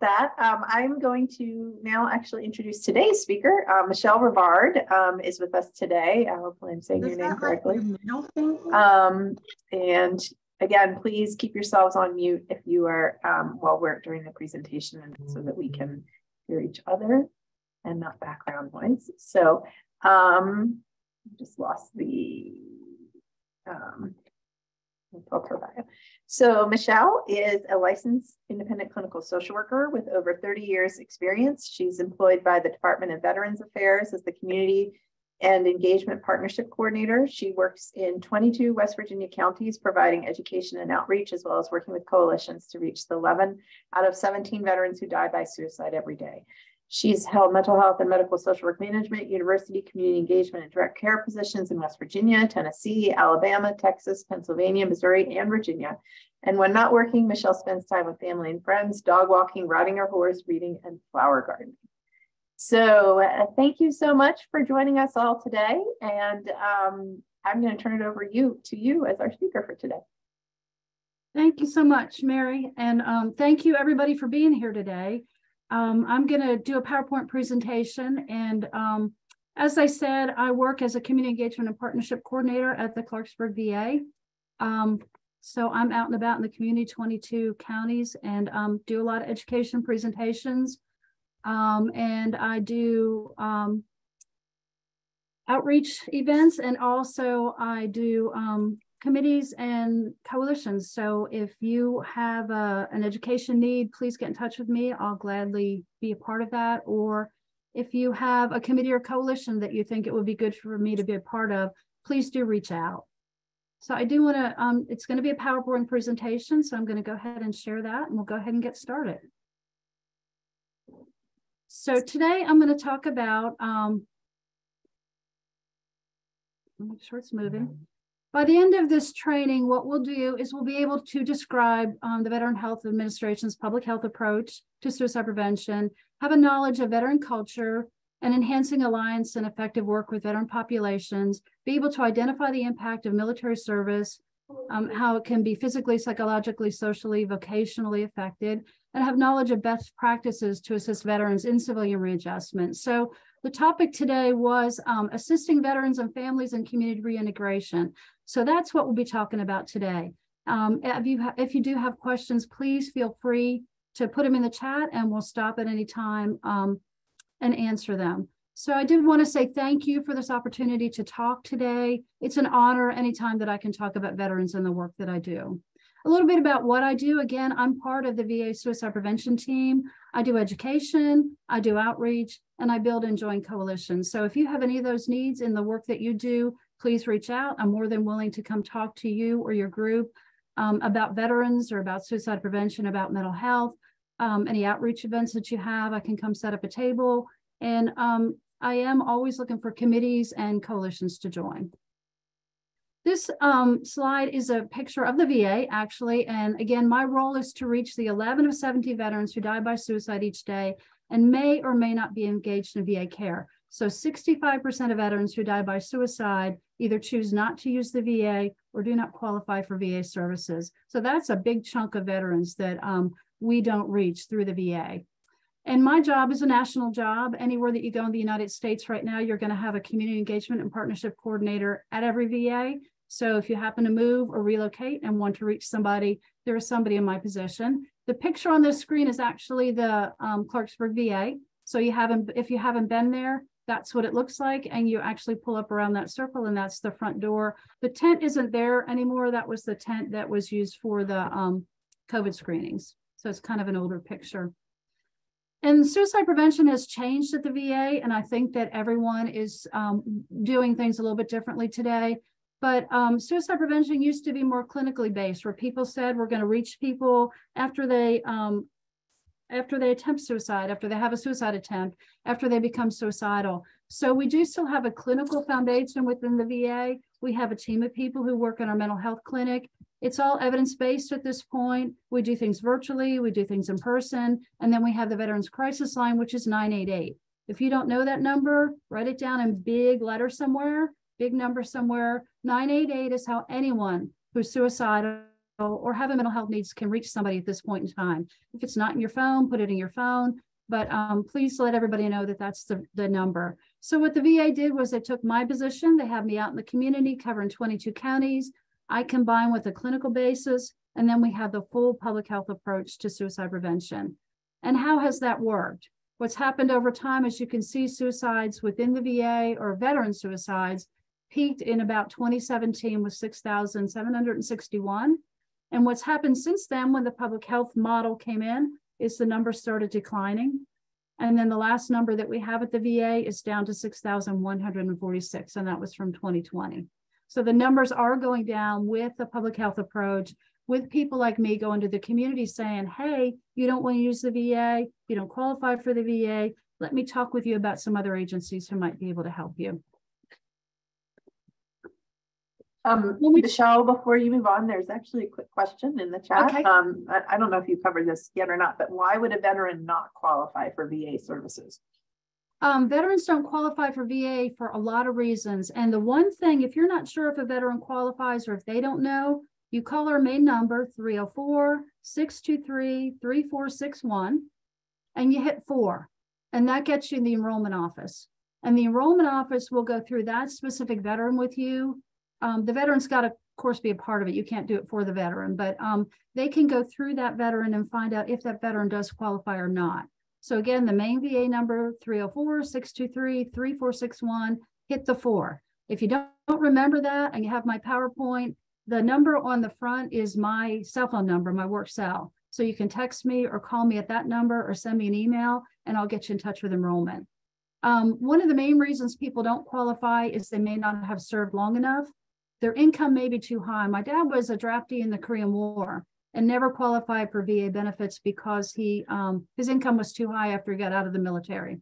that, um, I'm going to now actually introduce today's speaker. Uh, Michele Rivard um, is with us today. Uh, hopefully, I'm saying your name correctly. like your middle finger? Um, and again, please keep yourselves on mute if you are um, while we're during the presentation, and so that we can hear each other and not background noise. So, um, just lost the I'll provide it. So Michele is a licensed independent clinical social worker with over 30 years experience. She's employed by the Department of Veterans Affairs as the community and engagement partnership coordinator. She works in 22 West Virginia counties, providing education and outreach, as well as working with coalitions to reach the 11 out of 17 veterans who die by suicide every day. She's held mental health and medical social work management, university community engagement and direct care positions in West Virginia, Tennessee, Alabama, Texas, Pennsylvania, Missouri, and Virginia. And when not working, Michele spends time with family and friends, dog walking, riding her horse, reading, and flower gardening. So uh, thank you so much for joining us all today. And um, I'm going to turn it over you to you as our speaker for today. Thank you so much, Mary. And um, thank you everybody for being here today. Um, I'm going to do a PowerPoint presentation. And um, as I said, I work as a community engagement and partnership coordinator at the Clarksburg VA. Um, so I'm out and about in the community, 22 counties, and um, do a lot of education presentations. Um, and I do um, outreach events, and also I do committees and coalitions. So if you have a, an education need, please get in touch with me. I'll gladly be a part of that. Or if you have a committee or coalition that you think it would be good for me to be a part of, please do reach out. So I do want to, um, it's going to be a PowerPoint presentation. So I'm going to go ahead and share that and we'll go ahead and get started. So today I'm going to talk about, um, make sure it's moving. By the end of this training, what we'll do is we'll be able to describe um, the Veteran Health Administration's public health approach to suicide prevention, have a knowledge of veteran culture, and enhancing alliance and effective work with veteran populations, be able to identify the impact of military service, um, how it can be physically, psychologically, socially, vocationally affected, and have knowledge of best practices to assist veterans in civilian readjustment. So the topic today was um, assisting veterans and families in community reintegration. So that's what we'll be talking about today. Um, if, you if you do have questions, please feel free to put them in the chat and we'll stop at any time um, and answer them. So I did want to say thank you for this opportunity to talk today. It's an honor anytime that I can talk about veterans and the work that I do. A little bit about what I do. Again, I'm part of the VA suicide prevention team. I do education, I do outreach, and I build and join coalitions. So if you have any of those needs in the work that you do, please reach out. I'm more than willing to come talk to you or your group um, about veterans or about suicide prevention, about mental health, um, any outreach events that you have. I can come set up a table. And um, I am always looking for committees and coalitions to join. This um, slide is a picture of the VA, actually. And again, my role is to reach the 11 of 70 veterans who die by suicide each day and may or may not be engaged in VA care. So 65% of veterans who die by suicide either choose not to use the VA or do not qualify for VA services. So that's a big chunk of veterans that um, we don't reach through the VA. And my job is a national job. Anywhere that you go in the United States right now, you're going to have a community engagement and partnership coordinator at every VA. So if you happen to move or relocate and want to reach somebody, there is somebody in my position. The picture on this screen is actually the um, Clarksburg VA. So you haven't, if you haven't been there, that's what it looks like. And you actually pull up around that circle and that's the front door. The tent isn't there anymore. That was the tent that was used for the um, COVID screenings. So it's kind of an older picture. And suicide prevention has changed at the VA, and I think that everyone is um, doing things a little bit differently today. But um, suicide prevention used to be more clinically based, where people said we're going to reach people after they um, after they attempt suicide, after they have a suicide attempt, after they become suicidal. So we do still have a clinical foundation within the VA. We have a team of people who work in our mental health clinic. It's all evidence-based at this point. We do things virtually, we do things in person, and then we have the Veterans Crisis Line, which is 988. If you don't know that number, write it down in big letters somewhere, big number somewhere. 988 is how anyone who's suicidal or having mental health needs can reach somebody at this point in time. If it's not in your phone, put it in your phone. But um, please let everybody know that that's the, the number. So what the VA did was they took my position, they have me out in the community covering 22 counties. I combine with a clinical basis, and then we have the full public health approach to suicide prevention. And how has that worked? What's happened over time, as you can see, suicides within the VA or veteran suicides peaked in about 2017 with 6,761. And what's happened since then, when the public health model came in, is the number started declining. And then the last number that we have at the VA is down to 6,146, and that was from 2020. So the numbers are going down with the public health approach, with people like me going to the community saying, hey, you don't want to use the VA, you don't qualify for the VA. Let me talk with you about some other agencies who might be able to help you. Um, Michele, before you move on, there's actually a quick question in the chat. Okay. Um, I, I don't know if you covered this yet or not, but why would a veteran not qualify for VA services? Um, veterans don't qualify for VA for a lot of reasons. And the one thing, if you're not sure if a veteran qualifies or if they don't know, you call our main number 304 623 3461 and you hit four. And that gets you in the enrollment office. And the enrollment office will go through that specific veteran with you um, the veteran's got to, of course, be a part of it. You can't do it for the veteran, but um, they can go through that veteran and find out if that veteran does qualify or not. So again, the main VA number 304-623-3461, hit the four. If you don't, remember that and you have my PowerPoint, the number on the front is my cell phone number, my work cell. So you can text me or call me at that number or send me an email and I'll get you in touch with enrollment. Um, one of the main reasons people don't qualify is they may not have served long enough their income may be too high. My dad was a draftee in the Korean War and never qualified for VA benefits because he um, his income was too high after he got out of the military.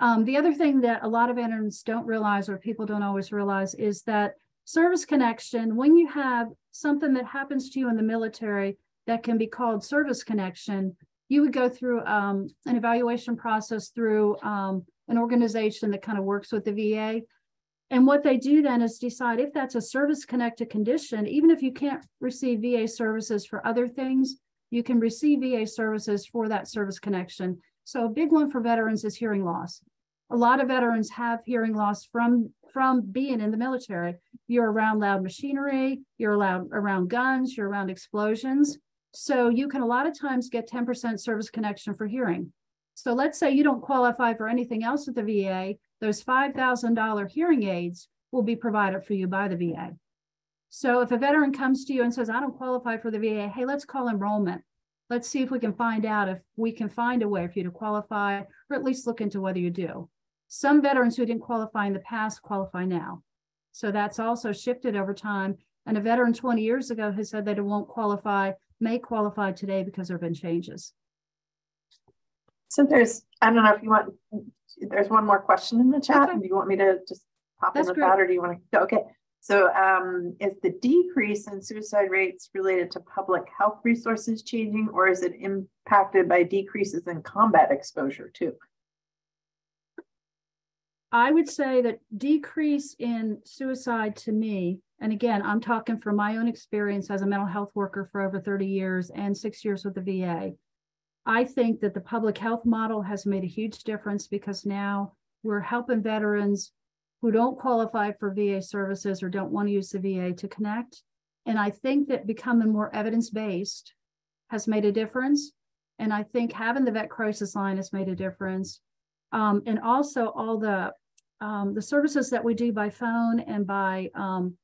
Um, the other thing that a lot of veterans don't realize or people don't always realize is that service connection, when you have something that happens to you in the military that can be called service connection, you would go through um, an evaluation process through um, an organization that kind of works with the VA. And what they do then is decide if that's a service connected condition, even if you can't receive VA services for other things, you can receive VA services for that service connection. So a big one for veterans is hearing loss. A lot of veterans have hearing loss from, from being in the military. You're around loud machinery, you're allowed around guns, you're around explosions. So you can a lot of times get 10% service connection for hearing. So let's say you don't qualify for anything else at the VA, those $5,000 hearing aids will be provided for you by the VA. So if a veteran comes to you and says, I don't qualify for the VA, hey, let's call enrollment. Let's see if we can find out if we can find a way for you to qualify or at least look into whether you do. Some veterans who didn't qualify in the past qualify now. So that's also shifted over time. And a veteran 20 years ago who said that it won't qualify, may qualify today because there have been changes. So there's, I don't know if you want there's one more question in the chat. Okay. Do you want me to just pop That's in with great. that or do you want to? Okay. So um, is the decrease in suicide rates related to public health resources changing or is it impacted by decreases in combat exposure too? I would say that decrease in suicide to me, and again, I'm talking from my own experience as a mental health worker for over 30 years and six years with the VA. I think that the public health model has made a huge difference because now we're helping veterans who don't qualify for VA services or don't want to use the VA to connect. And I think that becoming more evidence based has made a difference. And I think having the vet crisis line has made a difference. Um, and also all the um, the services that we do by phone and by um,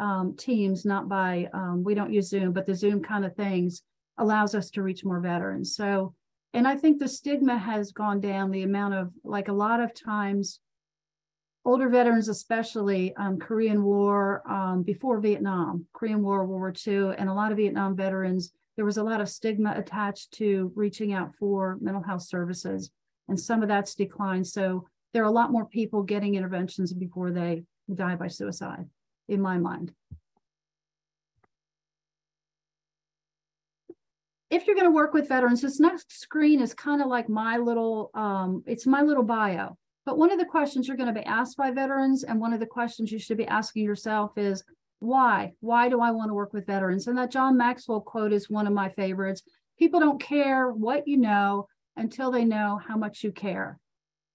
um Teams, not by um, we don't use Zoom, but the Zoom kind of things allows us to reach more veterans. So, and I think the stigma has gone down. The amount of like a lot of times, older veterans, especially um, Korean War, um, before Vietnam, Korean War, World War II, and a lot of Vietnam veterans, there was a lot of stigma attached to reaching out for mental health services, and some of that's declined. So there are a lot more people getting interventions before they die by suicide, in my mind. If you're going to work with veterans, this next screen is kind of like my little, um, it's my little bio. But one of the questions you're going to be asked by veterans, and one of the questions you should be asking yourself is, Why? Why do I want to work with veterans? And that John Maxwell quote is one of my favorites. People don't care what you know until they know how much you care.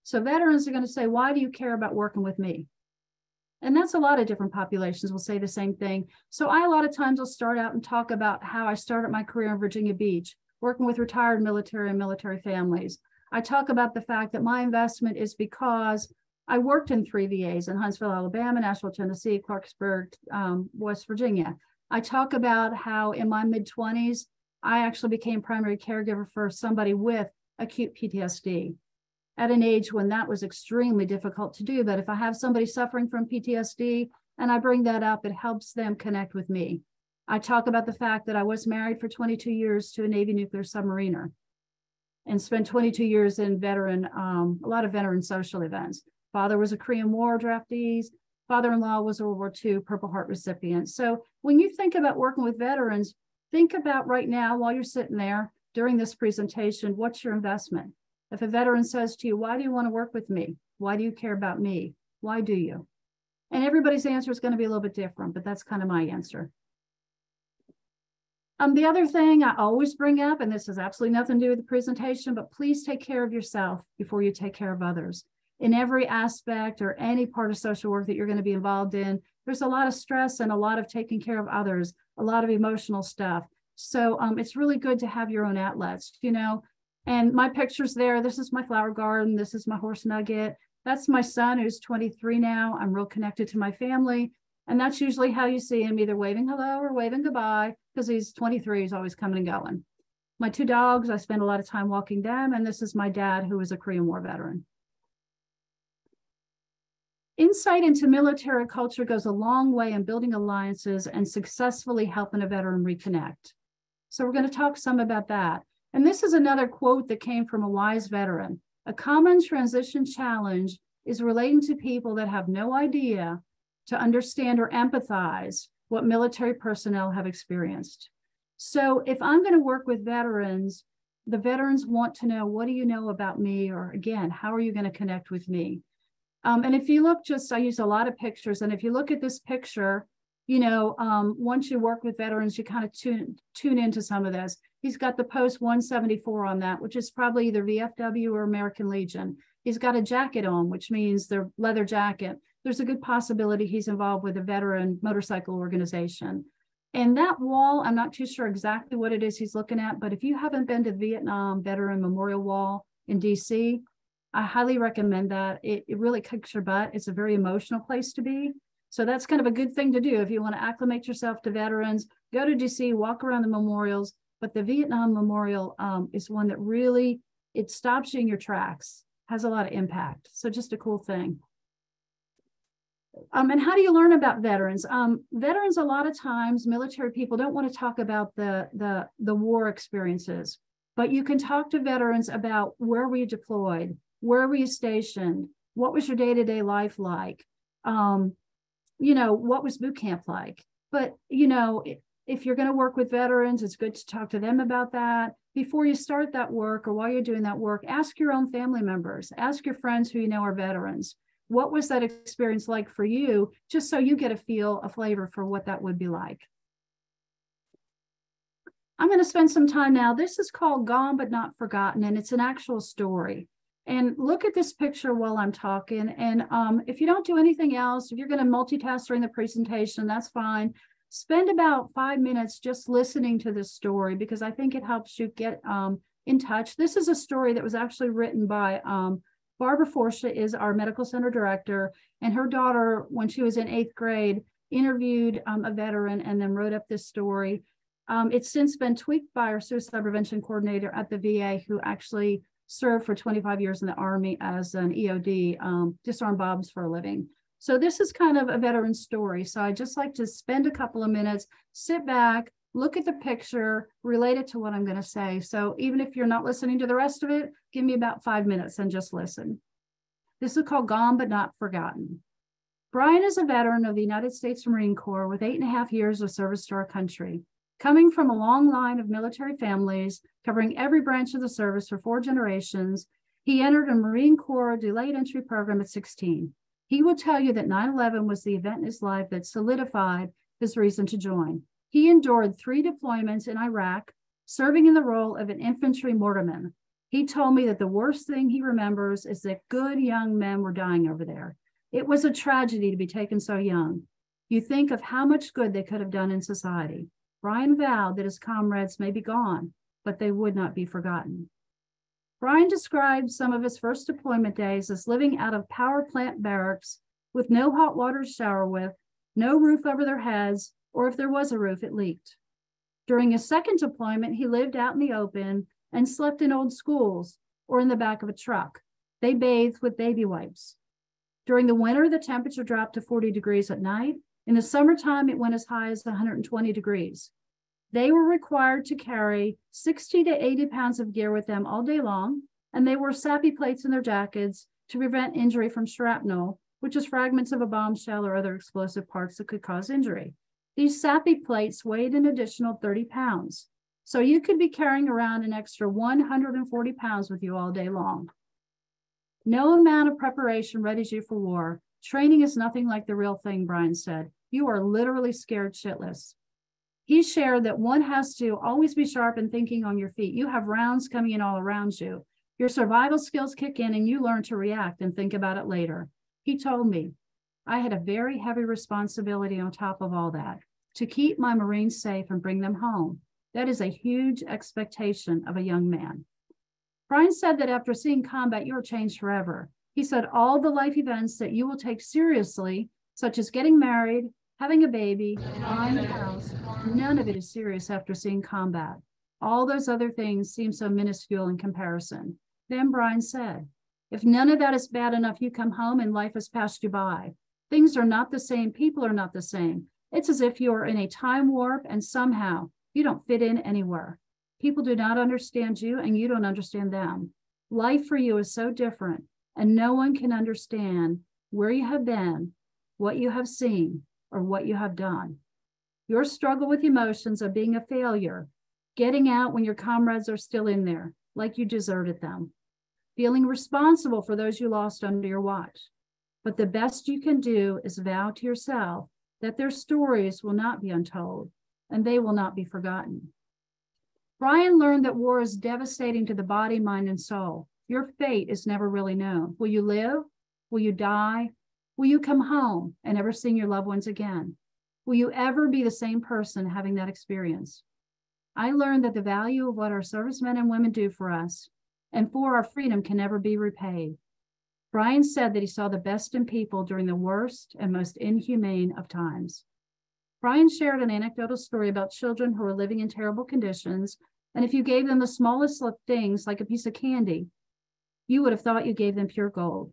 So veterans are going to say, why do you care about working with me? And that's a lot of different populations will say the same thing. So I a lot of times will start out and talk about how I started my career in Virginia Beach, working with retired military and military families. I talk about the fact that my investment is because I worked in three VAs in Huntsville, Alabama, Nashville, Tennessee, Clarksburg, um, West Virginia. I talk about how in my mid 20s, I actually became primary caregiver for somebody with acute PTSD at an age when that was extremely difficult to do. But if I have somebody suffering from PTSD and I bring that up, it helps them connect with me. I talk about the fact that I was married for 22 years to a Navy nuclear submariner and spent 22 years in veteran, um, a lot of veteran social events. Father was a Korean War draftee. Father-in-law was a World War II Purple Heart recipient. So when you think about working with veterans, think about right now while you're sitting there during this presentation, what's your investment? If a veteran says to you, why do you want to work with me? Why do you care about me? Why do you? And everybody's answer is going to be a little bit different, but that's kind of my answer. Um, the other thing I always bring up, and this has absolutely nothing to do with the presentation, but please take care of yourself before you take care of others. In every aspect or any part of social work that you're going to be involved in, there's a lot of stress and a lot of taking care of others, a lot of emotional stuff. So um, it's really good to have your own outlets. You know, and my picture's there. This is my flower garden. This is my horse nugget. That's my son who's 23 now. I'm real connected to my family. And that's usually how you see him either waving hello or waving goodbye because he's 23. He's always coming and going. My two dogs, I spend a lot of time walking them. And this is my dad, who is a Korean War veteran. Insight into military culture goes a long way in building alliances and successfully helping a veteran reconnect. So we're going to talk some about that. And this is another quote that came from a wise veteran. A common transition challenge is relating to people that have no idea to understand or empathize what military personnel have experienced. So if I'm going to work with veterans, the veterans want to know, what do you know about me? Or again, how are you going to connect with me? Um, and if you look just, I use a lot of pictures. And if you look at this picture, you know, um, once you work with veterans, you kind of tune, tune into some of this. He's got the post 174 on that, which is probably either VFW or American Legion. He's got a jacket on, which means the leather jacket. There's a good possibility he's involved with a veteran motorcycle organization. And that wall, I'm not too sure exactly what it is he's looking at, but if you haven't been to Vietnam Veteran Memorial Wall in DC, I highly recommend that. It, it really kicks your butt. It's a very emotional place to be. So that's kind of a good thing to do if you want to acclimate yourself to veterans. Go to DC, walk around the memorials, but the Vietnam Memorial um, is one that really, it stops you in your tracks, has a lot of impact. So just a cool thing. Um, and how do you learn about veterans? Um, veterans, a lot of times, military people don't want to talk about the, the, the war experiences, but you can talk to veterans about where were you deployed? Where were you stationed? What was your day-to-day life like? Um, you know, what was boot camp like? But, you know, if you're going to work with veterans, it's good to talk to them about that. Before you start that work or while you're doing that work, ask your own family members, ask your friends who you know are veterans. What was that experience like for you? Just so you get a feel, a flavor for what that would be like. I'm going to spend some time now. This is called Gone But Not Forgotten, and it's an actual story. And look at this picture while I'm talking. And um, if you don't do anything else, if you're going to multitask during the presentation, that's fine spend about five minutes just listening to this story because I think it helps you get um, in touch. This is a story that was actually written by um, Barbara Forsha is our medical center director, and her daughter, when she was in eighth grade, interviewed um, a veteran and then wrote up this story. Um, it's since been tweaked by our suicide prevention coordinator at the VA, who actually served for 25 years in the Army as an EOD, um, disarm bombs for a living. So this is kind of a veteran story. So I just like to spend a couple of minutes, sit back, look at the picture, relate it to what I'm going to say. So even if you're not listening to the rest of it, give me about five minutes and just listen. This is called Gone But Not Forgotten. Brian is a veteran of the United States Marine Corps with eight and a half years of service to our country. Coming from a long line of military families covering every branch of the service for four generations, he entered a Marine Corps delayed entry program at 16. He will tell you that 9 11 was the event in his life that solidified his reason to join. He endured three deployments in Iraq, serving in the role of an infantry mortarman. He told me that the worst thing he remembers is that good young men were dying over there. It was a tragedy to be taken so young. You think of how much good they could have done in society. Brian vowed that his comrades may be gone, but they would not be forgotten. Brian described some of his first deployment days as living out of power plant barracks with no hot water to shower with, no roof over their heads, or if there was a roof, it leaked. During his second deployment, he lived out in the open and slept in old schools or in the back of a truck. They bathed with baby wipes. During the winter, the temperature dropped to 40 degrees at night. In the summertime, it went as high as 120 degrees. They were required to carry 60 to 80 pounds of gear with them all day long, and they wore SAPI plates in their jackets to prevent injury from shrapnel, which is fragments of a bombshell or other explosive parts that could cause injury. These SAPI plates weighed an additional 30 pounds. So you could be carrying around an extra 140 pounds with you all day long. No amount of preparation readies you for war. Training is nothing like the real thing, Brian said. You are literally scared shitless. He shared that one has to always be sharp and thinking on your feet. You have rounds coming in all around you. Your survival skills kick in and you learn to react and think about it later. He told me, I had a very heavy responsibility on top of all that to keep my Marines safe and bring them home. That is a huge expectation of a young man. Brian said that after seeing combat, you are changed forever. He said all the life events that you will take seriously, such as getting married, having a baby, buying a house, none of it is serious after seeing combat. All those other things seem so minuscule in comparison. Then Brian said, if none of that is bad enough, you come home and life has passed you by. Things are not the same. People are not the same. It's as if you're in a time warp and somehow you don't fit in anywhere. People do not understand you and you don't understand them. Life for you is so different, and no one can understand where you have been, what you have seen, or what you have done. Your struggle with emotions of being a failure, getting out when your comrades are still in there, like you deserted them, feeling responsible for those you lost under your watch. But the best you can do is vow to yourself that their stories will not be untold and they will not be forgotten. Brian learned that war is devastating to the body, mind, and soul. Your fate is never really known. Will you live? Will you die? Will you come home and ever see your loved ones again? Will you ever be the same person having that experience? I learned that the value of what our servicemen and women do for us and for our freedom can never be repaid. Brian said that he saw the best in people during the worst and most inhumane of times. Brian shared an anecdotal story about children who were living in terrible conditions. And if you gave them the smallest of things, like a piece of candy, you would have thought you gave them pure gold.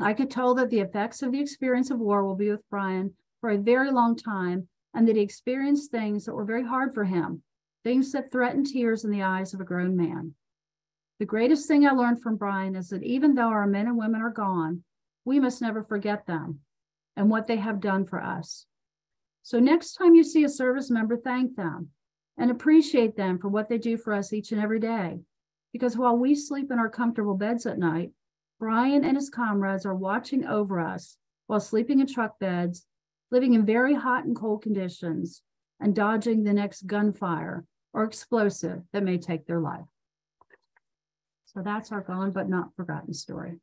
I could tell that the effects of the experience of war will be with Brian for a very long time, and that he experienced things that were very hard for him, things that threatened tears in the eyes of a grown man. The greatest thing I learned from Brian is that even though our men and women are gone, we must never forget them and what they have done for us. So next time you see a service member, thank them and appreciate them for what they do for us each and every day. Because while we sleep in our comfortable beds at night, Brian and his comrades are watching over us while sleeping in truck beds, living in very hot and cold conditions, and dodging the next gunfire or explosive that may take their life. So that's our gone but not forgotten story.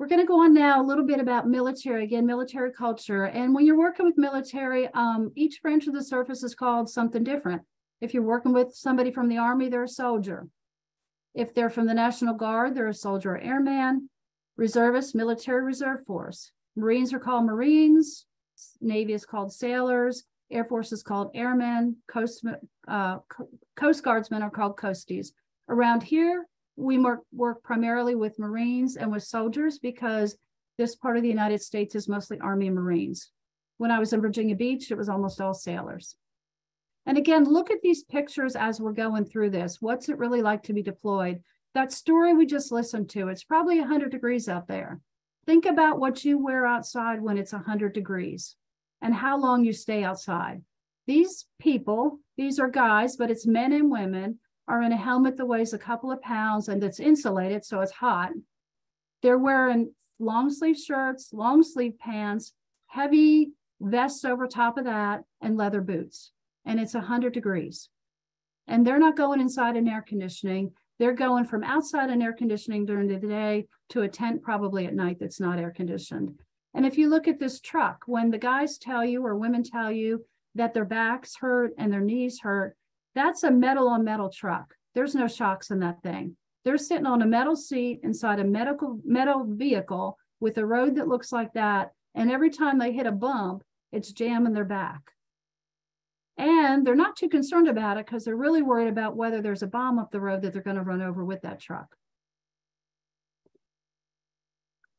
We're going to go on now a little bit about military, again, military culture. And when you're working with military, um, each branch of the service is called something different. If you're working with somebody from the Army, they're a soldier. If they're from the National Guard, they're a soldier or airman. Reservists, military reserve force. Marines are called Marines. Navy is called sailors. Air Force is called airmen. Coast, uh, Coast Guardsmen are called coasties. Around here, we work, work primarily with Marines and with soldiers because this part of the United States is mostly Army and Marines. When I was in Virginia Beach, it was almost all sailors. And again, look at these pictures as we're going through this. What's it really like to be deployed? That story we just listened to, it's probably 100 degrees out there. Think about what you wear outside when it's 100 degrees and how long you stay outside. These people, these are guys, but it's men and women are in a helmet that weighs a couple of pounds and that's insulated, so it's hot. They're wearing long sleeve shirts, long sleeve pants, heavy vests over top of that, and leather boots. And it's 100 degrees. And they're not going inside an air conditioning. They're going from outside an air conditioning during the day to a tent probably at night that's not air conditioned. And if you look at this truck, when the guys tell you or women tell you that their backs hurt and their knees hurt, that's a metal on metal truck. There's no shocks in that thing. They're sitting on a metal seat inside a medical metal vehicle with a road that looks like that. And every time they hit a bump, it's jamming their back. And they're not too concerned about it because they're really worried about whether there's a bomb up the road that they're going to run over with that truck.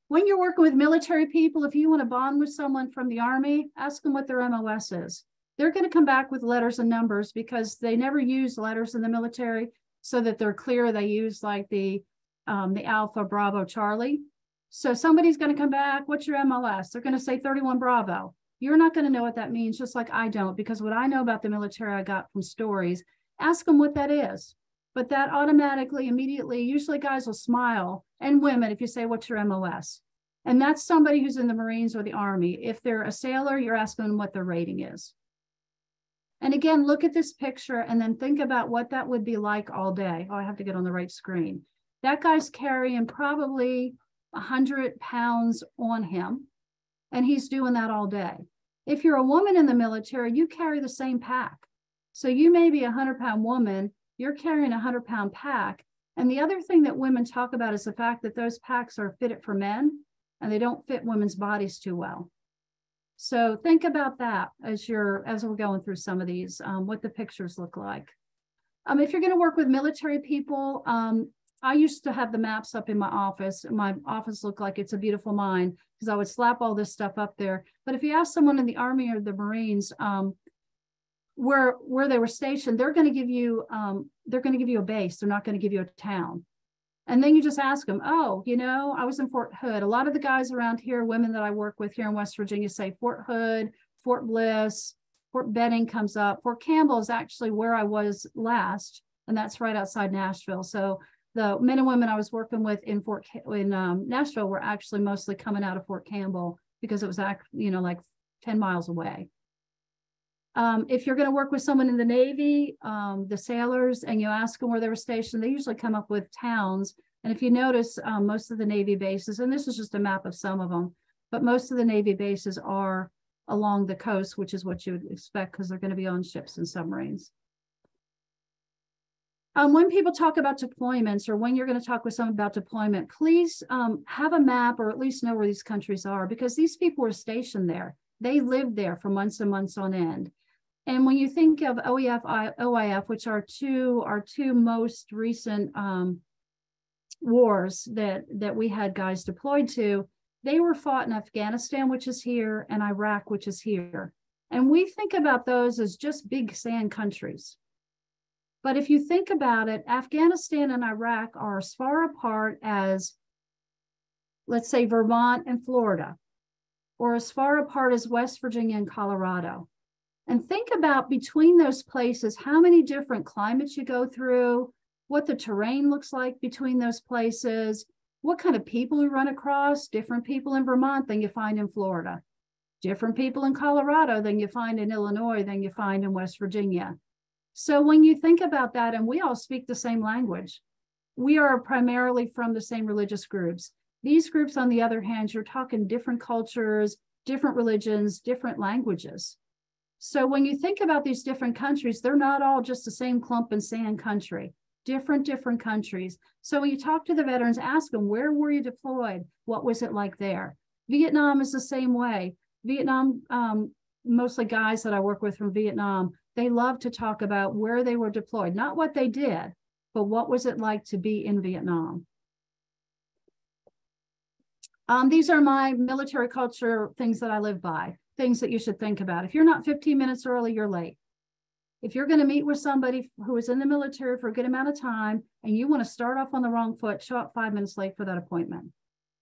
When you're working with military people, if you want to bond with someone from the Army, ask them what their MOS is. They're going to come back with letters and numbers because they never use letters in the military so that they're clear. They use like the um, the Alpha Bravo Charlie. So somebody's going to come back. What's your MOS? They're going to say 31 Bravo. You're not going to know what that means, just like I don't, because what I know about the military, I got from stories. Ask them what that is. But that automatically, immediately, usually guys will smile and women if you say, What's your MOS? And that's somebody who's in the Marines or the Army. If they're a sailor, you're asking them what their rating is. And again, look at this picture and then think about what that would be like all day. Oh, I have to get on the right screen. That guy's carrying probably 100 pounds on him and he's doing that all day. If you're a woman in the military, you carry the same pack. So you may be a 100 pound woman, you're carrying a 100 pound pack. And the other thing that women talk about is the fact that those packs are fitted for men and they don't fit women's bodies too well. So think about that as you're as we're going through some of these, um, what the pictures look like. Um, if you're going to work with military people, um, I used to have the maps up in my office. My office looked like it's a beautiful mine because I would slap all this stuff up there. But if you ask someone in the Army or the Marines um, where where they were stationed, they're going to give you um, they're going to give you a base. They're not going to give you a town. And then you just ask them, oh, you know, I was in Fort Hood. A lot of the guys around here, women that I work with here in West Virginia, say Fort Hood, Fort Bliss, Fort Benning comes up. Fort Campbell is actually where I was last, and that's right outside Nashville. So the men and women I was working with in Fort in um, Nashville were actually mostly coming out of Fort Campbell because it was you know like 10 miles away. Um, if you're going to work with someone in the Navy, um, the sailors, and you ask them where they were stationed, they usually come up with towns. And if you notice, um, most of the Navy bases, and this is just a map of some of them, but most of the Navy bases are along the coast, which is what you would expect because they're going to be on ships and submarines. Um, when people talk about deployments or when you're going to talk with someone about deployment, please um, have a map or at least know where these countries are because these people were stationed there. They lived there for months and months on end. And when you think of OEF, OIF, which are two, our two most recent um, wars that, that we had guys deployed to, they were fought in Afghanistan, which is here, and Iraq, which is here. And we think about those as just big sand countries. But if you think about it, Afghanistan and Iraq are as far apart as, let's say, Vermont and Florida, or as far apart as West Virginia and Colorado. And think about between those places how many different climates you go through, what the terrain looks like between those places, what kind of people you run across, different people in Vermont than you find in Florida, different people in Colorado than you find in Illinois than you find in West Virginia. So when you think about that, and we all speak the same language, we are primarily from the same religious groups. These groups, on the other hand, you're talking different cultures, different religions, different languages. So when you think about these different countries, they're not all just the same clump and sand country, different, different countries. So when you talk to the veterans, ask them, where were you deployed? What was it like there? Vietnam is the same way. Vietnam, um, mostly guys that I work with from Vietnam, they love to talk about where they were deployed, not what they did, but what was it like to be in Vietnam. Um, these are my military culture things that I live by, things that you should think about. If you're not 15 minutes early, you're late. If you're going to meet with somebody who is in the military for a good amount of time and you want to start off on the wrong foot, show up five minutes late for that appointment.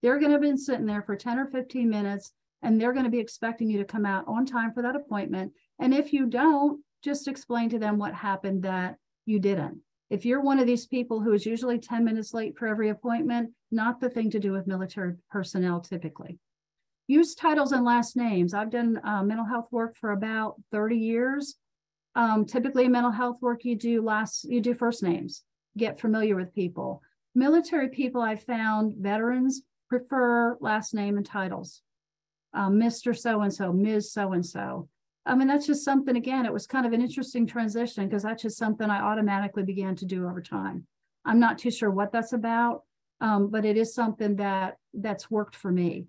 They're going to have been sitting there for 10 or 15 minutes and they're going to be expecting you to come out on time for that appointment. And if you don't, just explain to them what happened that you didn't. If you're one of these people who is usually 10 minutes late for every appointment, not the thing to do with military personnel typically. Use titles and last names. I've done uh, mental health work for about 30 years. Um, typically mental health work, you do last, you do first names, get familiar with people. Military people I found, veterans, prefer last name and titles. Um, Mr. So-and-so, Ms. So-and-so. I mean, that's just something, again, it was kind of an interesting transition because that's just something I automatically began to do over time. I'm not too sure what that's about, um, but it is something that that's worked for me.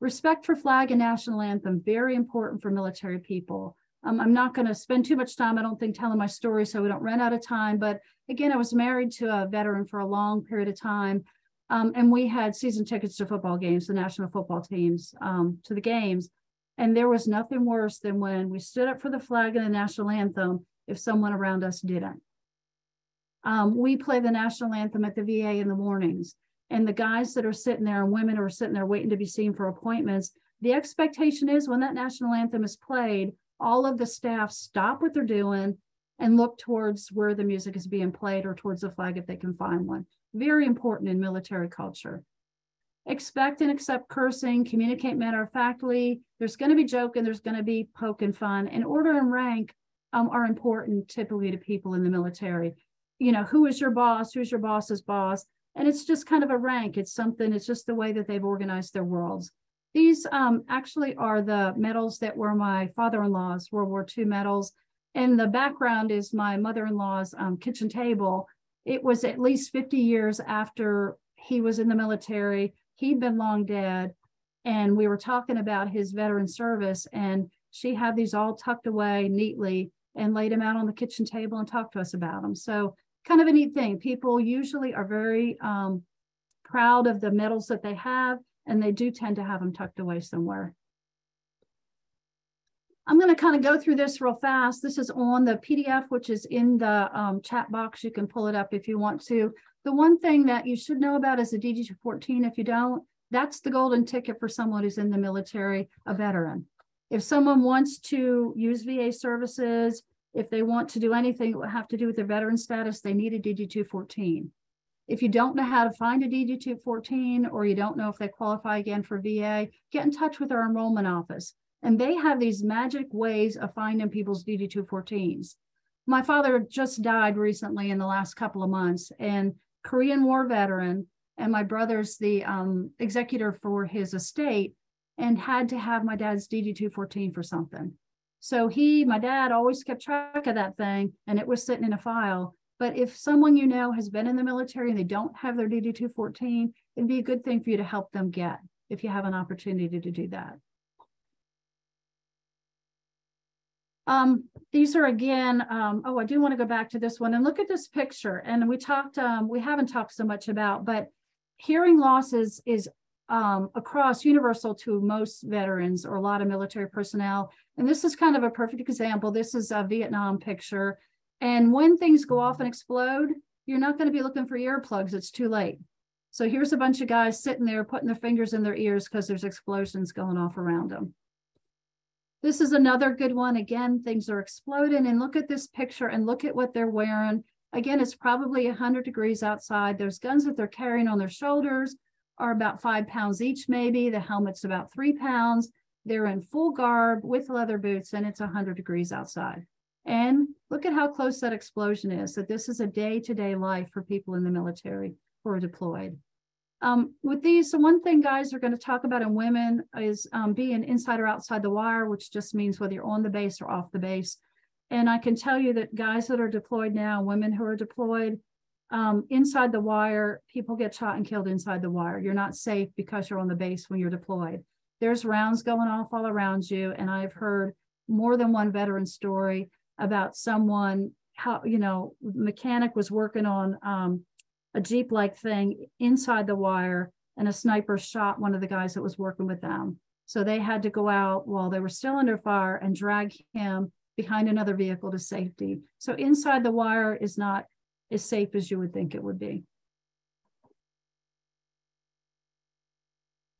Respect for flag and national anthem, very important for military people. Um, I'm not going to spend too much time, I don't think, telling my story so we don't run out of time. But again, I was married to a veteran for a long period of time. Um, and we had season tickets to football games, the national football teams, um, to the games. And there was nothing worse than when we stood up for the flag and the national anthem if someone around us didn't. Um, we play the national anthem at the VA in the mornings. And the guys that are sitting there and women are sitting there waiting to be seen for appointments, the expectation is when that national anthem is played, all of the staff stop what they're doing and look towards where the music is being played or towards the flag if they can find one. Very important in military culture. Expect and accept cursing, communicate matter of factly. There's going to be joking, there's going to be poking fun, and order and rank um, are important typically to people in the military. You know, who is your boss? Who's your boss's boss? And it's just kind of a rank. It's something, it's just the way that they've organized their worlds. These um, actually are the medals that were my father-in-law's World War II medals. And the background is my mother-in-law's um, kitchen table. It was at least 50 years after he was in the military. He'd been long dead. And we were talking about his veteran service. And she had these all tucked away neatly and laid them out on the kitchen table and talked to us about them. So kind of a neat thing. People usually are very um, proud of the medals that they have, and they do tend to have them tucked away somewhere. I'm going to kind of go through this real fast. This is on the PDF, which is in the um, chat box. You can pull it up if you want to. The one thing that you should know about is the DD-214. If you don't, that's the golden ticket for someone who's in the military, a veteran. If someone wants to use VA services, if they want to do anything that would have to do with their veteran status, they need a DD-214. If you don't know how to find a DD-214 or you don't know if they qualify again for VA, get in touch with our enrollment office. And they have these magic ways of finding people's DD-214s. My father just died recently in the last couple of months and Korean War veteran, and my brother's the um, executor for his estate and had to have my dad's DD-214 for something. So he, my dad always kept track of that thing and it was sitting in a file. But if someone you know has been in the military and they don't have their DD-214, it'd be a good thing for you to help them get if you have an opportunity to do that. Um, these are again, um, oh, I do want to go back to this one and look at this picture. And we talked, um, we haven't talked so much about, but hearing loss is, is um, across universal to most veterans or a lot of military personnel. And this is kind of a perfect example. This is a Vietnam picture. And when things go off and explode, you're not going to be looking for earplugs. It's too late. So here's a bunch of guys sitting there putting their fingers in their ears because there's explosions going off around them. This is another good one. Again, things are exploding and look at this picture and look at what they're wearing. Again, it's probably 100 degrees outside. There's guns that they're carrying on their shoulders are about five pounds each, maybe. The helmet's about three pounds. They're in full garb with leather boots, and it's 100 degrees outside. And look at how close that explosion is, that this is a day-to-day -day life for people in the military who are deployed. Um, with these, the one thing guys are going to talk about in women is um, being inside or outside the wire, which just means whether you're on the base or off the base. And I can tell you that guys that are deployed now, women who are deployed, um, inside the wire, people get shot and killed inside the wire. You're not safe because you're on the base when you're deployed. There's rounds going off all around you. And I've heard more than one veteran story about someone, how, you know, mechanic was working on um, a Jeep like thing inside the wire and a sniper shot one of the guys that was working with them. So they had to go out while they were still under fire and drag him behind another vehicle to safety. So inside the wire is not as safe as you would think it would be.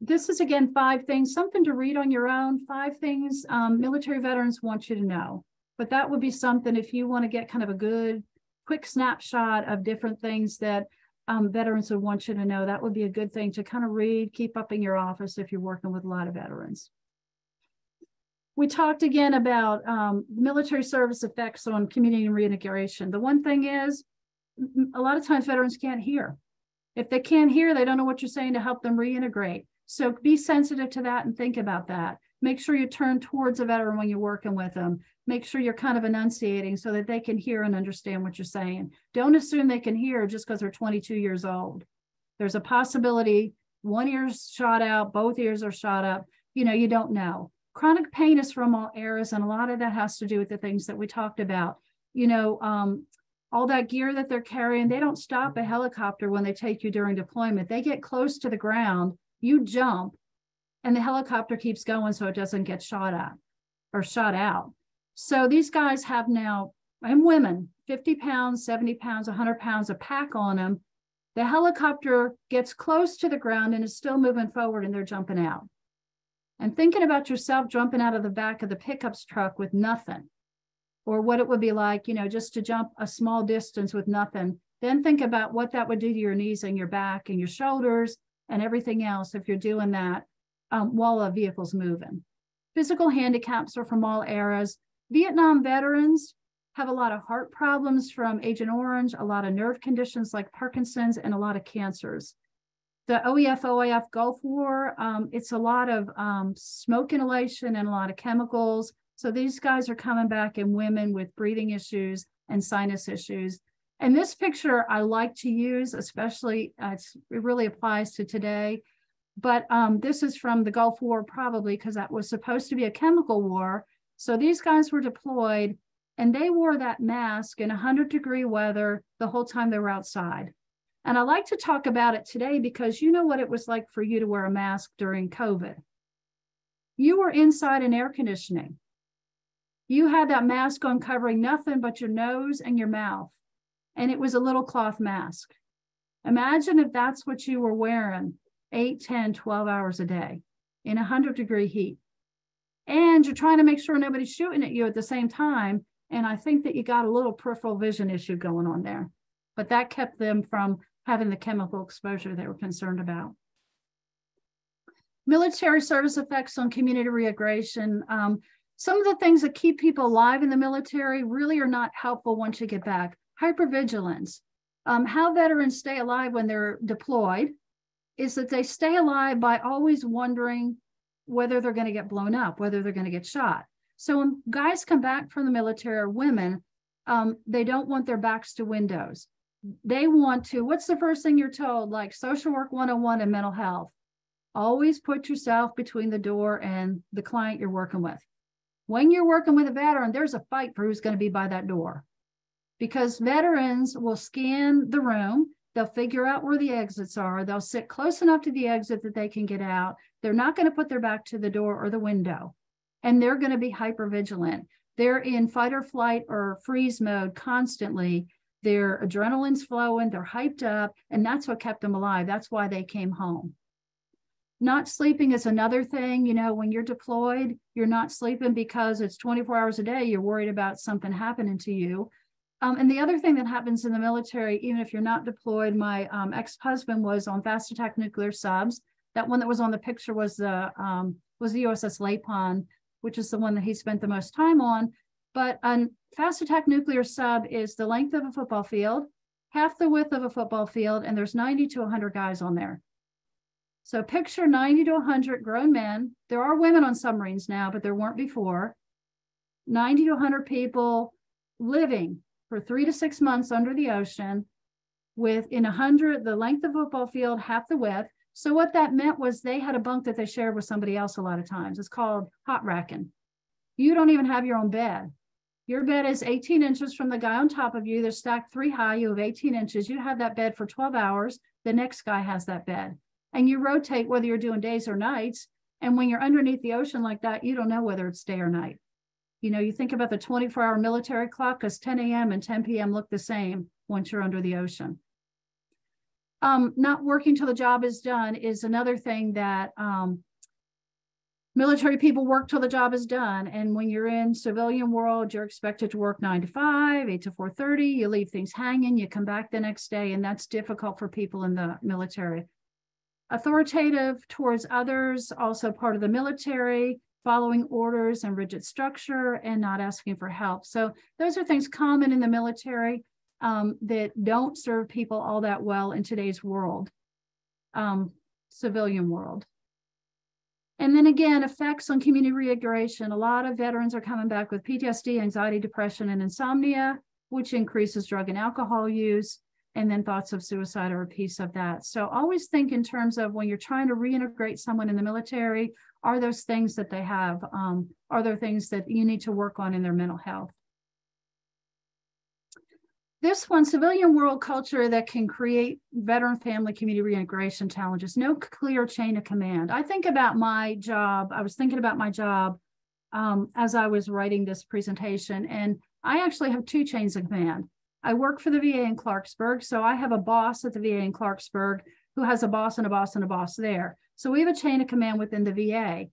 This is again, five things, something to read on your own, five things um, military veterans want you to know. But that would be something if you want to get kind of a good quick snapshot of different things that um, veterans would want you to know, that would be a good thing to kind of read, keep up in your office if you're working with a lot of veterans. We talked again about um, military service effects on community reintegration. The one thing is, a lot of times veterans can't hear. If they can't hear, they don't know what you're saying to help them reintegrate. So be sensitive to that and think about that. Make sure you turn towards a veteran when you're working with them. Make sure you're kind of enunciating so that they can hear and understand what you're saying. Don't assume they can hear just because they're 22 years old. There's a possibility one ear's shot out, both ears are shot up. You know, you don't know. Chronic pain is from all eras, and a lot of that has to do with the things that we talked about. You know, um, all that gear that they're carrying, they don't stop a helicopter when they take you during deployment. They get close to the ground, you jump, and the helicopter keeps going so it doesn't get shot at or shot out. So these guys have now, and women, 50 pounds, 70 pounds, 100 pounds of pack on them. The helicopter gets close to the ground and is still moving forward and they're jumping out and thinking about yourself jumping out of the back of the pickups truck with nothing or what it would be like you know just to jump a small distance with nothing then think about what that would do to your knees and your back and your shoulders and everything else if you're doing that um, while a vehicle's moving physical handicaps are from all eras vietnam veterans have a lot of heart problems from agent orange a lot of nerve conditions like parkinson's and a lot of cancers the OEF OIF Gulf War, um, it's a lot of um, smoke inhalation and a lot of chemicals. So these guys are coming back in women with breathing issues and sinus issues. And this picture I like to use, especially uh, it really applies to today. But um, this is from the Gulf War, probably because that was supposed to be a chemical war. So these guys were deployed and they wore that mask in 100 degree weather the whole time they were outside. And I like to talk about it today because you know what it was like for you to wear a mask during COVID. You were inside in air conditioning. You had that mask on covering nothing but your nose and your mouth. And it was a little cloth mask. Imagine if that's what you were wearing 8, 10, 12 hours a day in 100 degree heat. And you're trying to make sure nobody's shooting at you at the same time. And I think that you got a little peripheral vision issue going on there. But that kept them from having the chemical exposure they were concerned about. Military service effects on community reintegration. Um, some of the things that keep people alive in the military really are not helpful once you get back. Hypervigilance. Um, how veterans stay alive when they're deployed is that they stay alive by always wondering whether they're going to get blown up, whether they're going to get shot. So when guys come back from the military or women, um, they don't want their backs to windows they want to, what's the first thing you're told? Like social work 101 and mental health. Always put yourself between the door and the client you're working with. When you're working with a veteran, there's a fight for who's going to be by that door because veterans will scan the room. They'll figure out where the exits are. They'll sit close enough to the exit that they can get out. They're not going to put their back to the door or the window. And they're going to be hyper vigilant. They're in fight or flight or freeze mode constantly their adrenaline's flowing, they're hyped up, and that's what kept them alive. That's why they came home. Not sleeping is another thing. You know, when you're deployed, you're not sleeping because it's 24 hours a day. You're worried about something happening to you. Um, and the other thing that happens in the military, even if you're not deployed, my um, ex-husband was on fast attack nuclear subs. That one that was on the picture was the um, was the USS Lapon, which is the one that he spent the most time on. But a fast attack nuclear sub is the length of a football field, half the width of a football field, and there's 90 to 100 guys on there. So picture 90 to 100 grown men. There are women on submarines now, but there weren't before. 90 to 100 people living for three to six months under the ocean with in a 100 the length of a football field, half the width. So what that meant was they had a bunk that they shared with somebody else a lot of times. It's called hot racking. You don't even have your own bed. Your bed is 18 inches from the guy on top of you. They're stacked three high. You have 18 inches. You have that bed for 12 hours. The next guy has that bed. And you rotate whether you're doing days or nights. And when you're underneath the ocean like that, you don't know whether it's day or night. You know, you think about the 24 hour military clock because 10 a.m. and 10 p.m. look the same once you're under the ocean. Um, not working till the job is done is another thing that um, military people work till the job is done. And when you're in civilian world, you're expected to work nine to five, eight to 4.30, you leave things hanging, you come back the next day, and that's difficult for people in the military. Authoritative towards others, also part of the military, following orders and rigid structure and not asking for help. So those are things common in the military um, that don't serve people all that well in today's world, um, civilian world. And then again, effects on community reintegration. A lot of veterans are coming back with PTSD, anxiety, depression, and insomnia, which increases drug and alcohol use, and then thoughts of suicide are a piece of that. So always think in terms of when you're trying to reintegrate someone in the military, are those things that they have? Um, are there things that you need to work on in their mental health? This one, civilian world culture that can create veteran family community reintegration challenges, no clear chain of command. I think about my job, I was thinking about my job um, as I was writing this presentation, and I actually have two chains of command. I work for the VA in Clarksburg, so I have a boss at the VA in Clarksburg who has a boss and a boss and a boss there. So we have a chain of command within the VA.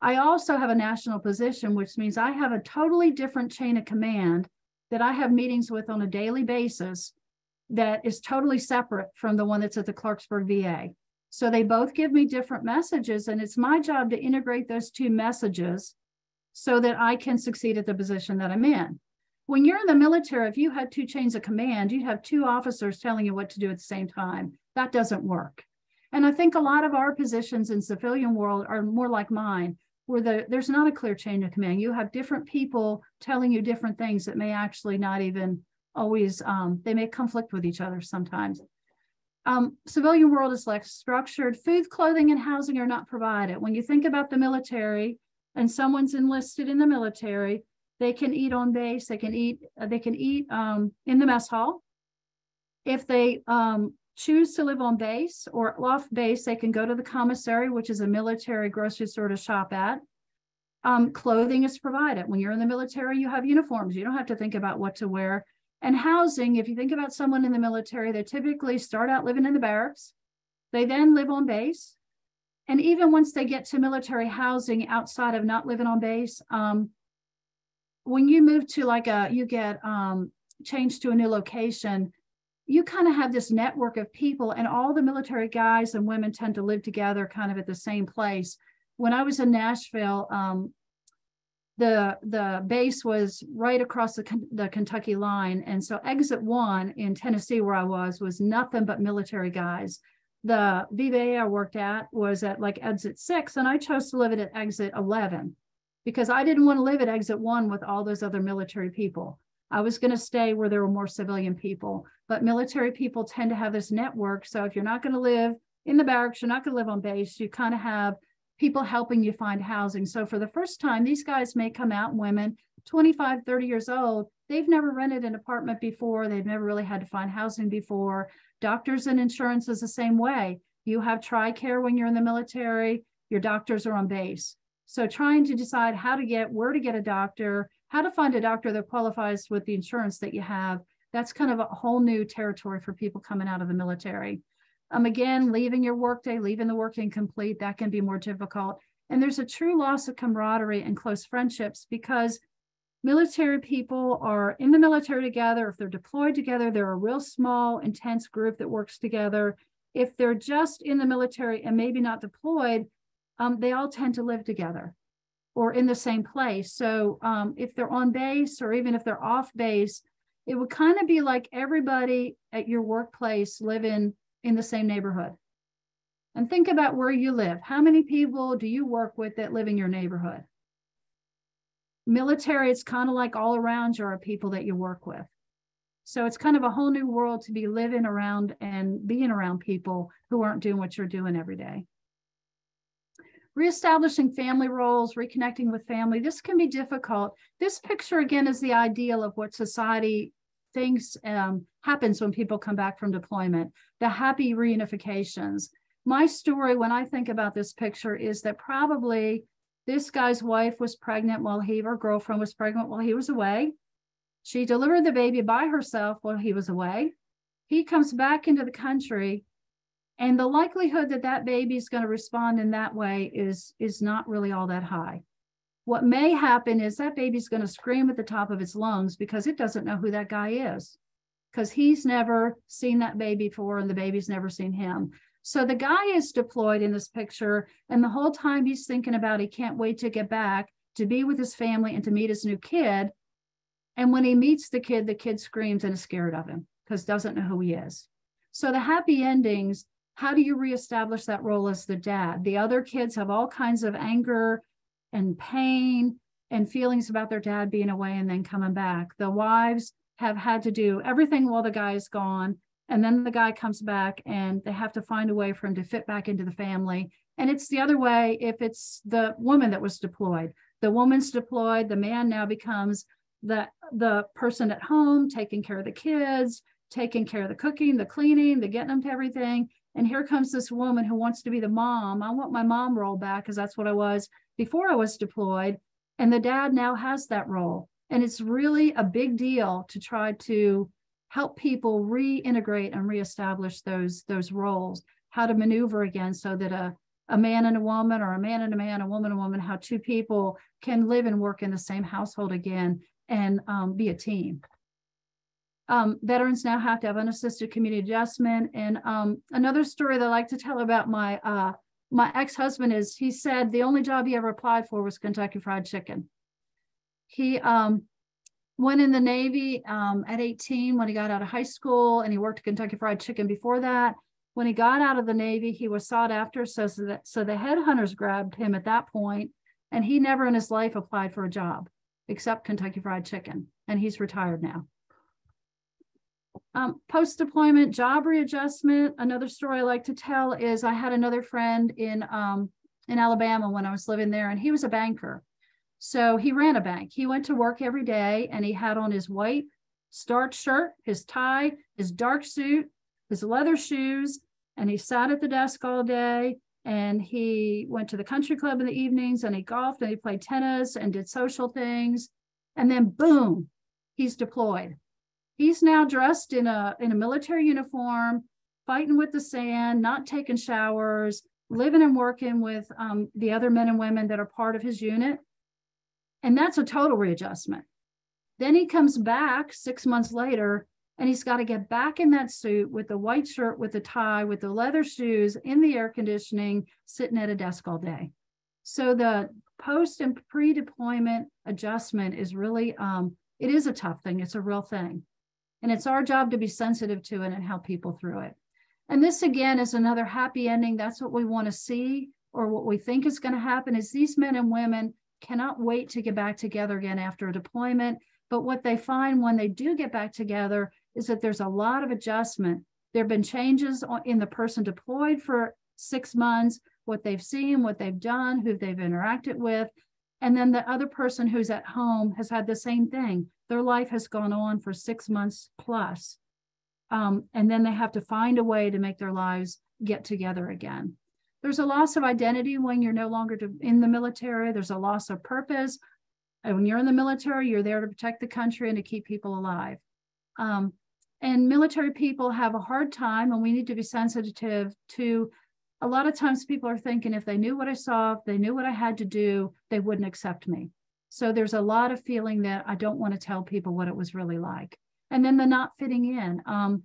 I also have a national position, which means I have a totally different chain of command that I have meetings with on a daily basis that is totally separate from the one that's at the Clarksburg VA. So they both give me different messages, and it's my job to integrate those two messages so that I can succeed at the position that I'm in. When you're in the military, if you had two chains of command, you'd have two officers telling you what to do at the same time. That doesn't work. And I think a lot of our positions in civilian world are more like mine where the, there's not a clear chain of command. You have different people telling you different things that may actually not even always, um, they may conflict with each other sometimes. Um, civilian world is less structured. Food, clothing, and housing are not provided. When you think about the military and someone's enlisted in the military, they can eat on base. They can eat. They can eat um, in the mess hall. If they um, choose to live on base or off base, they can go to the commissary, which is a military grocery store to shop at. Um, clothing is provided. When you're in the military, you have uniforms. You don't have to think about what to wear. And housing, if you think about someone in the military, they typically start out living in the barracks. They then live on base. And even once they get to military housing outside of not living on base, um, when you move to like a, you get um, changed to a new location, you kind of have this network of people and all the military guys and women tend to live together kind of at the same place when i was in nashville um, the the base was right across the, the kentucky line and so exit one in tennessee where i was was nothing but military guys the VA I worked at was at like exit six, and I chose to live at exit 11 because I didn't want to live at exit one with all those other military people. I was going to stay where there were more civilian people but military people tend to have this network. So if you're not going to live in the barracks, you're not going to live on base, you kind of have people helping you find housing. So for the first time, these guys may come out, women, 25, 30 years old, they've never rented an apartment before. They've never really had to find housing before. Doctors and insurance is the same way. You have TRICARE when you're in the military, your doctors are on base. So trying to decide how to get, where to get a doctor, how to find a doctor that qualifies with the insurance that you have that's kind of a whole new territory for people coming out of the military. Um, again, leaving your workday, leaving the work incomplete, that can be more difficult. And there's a true loss of camaraderie and close friendships because military people are in the military together. If they're deployed together, they're a real small, intense group that works together. If they're just in the military and maybe not deployed, um, they all tend to live together or in the same place. So um, if they're on base or even if they're off base, it would kind of be like everybody at your workplace living in the same neighborhood. And think about where you live. How many people do you work with that live in your neighborhood? Military, it's kind of like all around you are people that you work with. So it's kind of a whole new world to be living around and being around people who aren't doing what you're doing every day. Reestablishing family roles, reconnecting with family, this can be difficult. This picture again is the ideal of what society thinks um, happens when people come back from deployment, the happy reunifications. My story, when I think about this picture, is that probably this guy's wife was pregnant while he, or girlfriend was pregnant while he was away. She delivered the baby by herself while he was away. He comes back into the country And the likelihood that that baby is going to respond in that way is, is not really all that high. What may happen is that baby's going to scream at the top of its lungs because it doesn't know who that guy is, because he's never seen that baby before and the baby's never seen him. So the guy is deployed in this picture, and the whole time he's thinking about he can't wait to get back to be with his family and to meet his new kid. And when he meets the kid, the kid screams and is scared of him because doesn't know who he is. So the happy endings, how do you reestablish that role as the dad? The other kids have all kinds of anger and pain and feelings about their dad being away and then coming back. The wives have had to do everything while the guy is gone and then the guy comes back and they have to find a way for him to fit back into the family. And it's the other way if it's the woman that was deployed. The woman's deployed, the man now becomes the, the person at home taking care of the kids, taking care of the cooking, the cleaning, the getting them to everything. And here comes this woman who wants to be the mom. I want my mom role back because that's what I was before I was deployed. And the dad now has that role. And it's really a big deal to try to help people reintegrate and reestablish those those roles how to maneuver again so that a, a man and a woman or a man and a man a woman and a woman how two people can live and work in the same household again and um, be a team um, veterans now have to have unassisted community adjustment and um, another story that i like to tell about my uh, my ex-husband is he said the only job he ever applied for was kentucky fried chicken he um went in the Navy um, at 18 when he got out of high school, and he worked at Kentucky Fried Chicken before that. When he got out of the Navy, he was sought after. So, so, that, so the headhunters grabbed him at that point, and he never in his life applied for a job except Kentucky Fried Chicken, and he's retired now. Um, Post deployment job readjustment. Another story I like to tell is I had another friend in um, in Alabama when I was living there, and he was a banker so he ran a bank. He went to work every day and he had on his white starched shirt, his tie, his dark suit, his leather shoes, and he sat at the desk all day and he went to the country club in the evenings and he golfed and he played tennis and did social things. And then boom, he's deployed. He's now dressed in a in a military uniform, fighting with the sand, not taking showers, living and working with um, the other men and women that are part of his unit. And that's a total readjustment. Then he comes back six months later and he's got to get back in that suit with the white shirt, with the tie, with the leather shoes, in the air conditioning, sitting at a desk all day. So the post and pre-deployment adjustment is really, um, it is a tough thing. It's a real thing. And it's our job to be sensitive to it and help people through it. And this again is another happy ending. That's what we want to see or what we think is going to happen is these men and women cannot wait to get back together again after a deployment. But what they find when they do get back together is that there's a lot of adjustment. There have been changes in the person deployed for six months, what they've seen, what they've done, who they've interacted with. And then the other person who's at home has had the same thing. Their life has gone on for six months plus. Um, and then they have to find a way to make their lives get together again. There's a loss of identity when you're no longer in the military. There's a loss of purpose. And when you're in the military, you're there to protect the country and to keep people alive. Um, and military people have a hard time, and we need to be sensitive to. A lot of times, people are thinking if they knew what I saw, if they knew what I had to do, they wouldn't accept me. So there's a lot of feeling that I don't want to tell people what it was really like. And then the not fitting in. Um,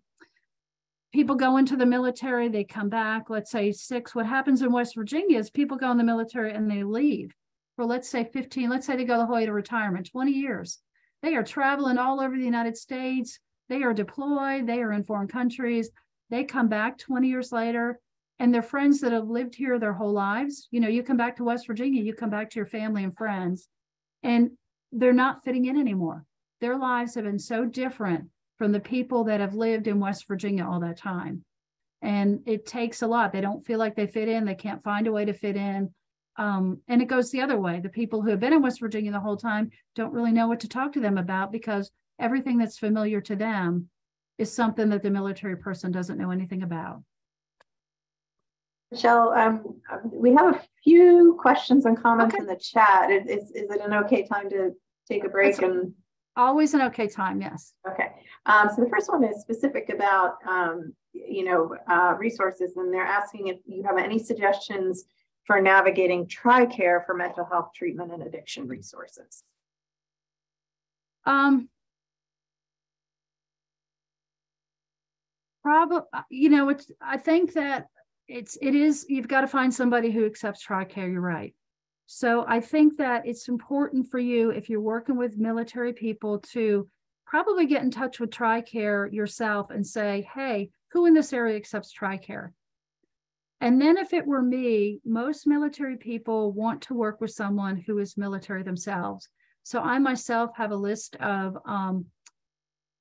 people go into the military, they come back, let's say six. What happens in West Virginia is people go in the military and they leave for, let's say 15, let's say they go the whole way to retirement, 20 years. They are traveling all over the United States. They are deployed, they are in foreign countries. They come back 20 years later and they're friends that have lived here their whole lives. You know, you come back to West Virginia, you come back to your family and friends, and they're not fitting in anymore. Their lives have been so different from the people that have lived in West Virginia all that time. And it takes a lot. They don't feel like they fit in, they can't find a way to fit in. Um, and it goes the other way. The people who have been in West Virginia the whole time don't really know what to talk to them about because everything that's familiar to them is something that the military person doesn't know anything about. Michele, um, we have a few questions and comments okay. in the chat. Is, is it an okay time to take a break and Always an okay time, yes. Okay, um, so the first one is specific about, um, you know, uh, resources, and they're asking if you have any suggestions for navigating TRICARE for mental health treatment and addiction resources. Um, probably, you know, it's, I think that it's, it is, you've got to find somebody who accepts TRICARE, you're right. So I think that it's important for you, if you're working with military people, to probably get in touch with TRICARE yourself and say, hey, who in this area accepts TRICARE? And then if it were me, most military people want to work with someone who is military themselves. So I myself have a list of um,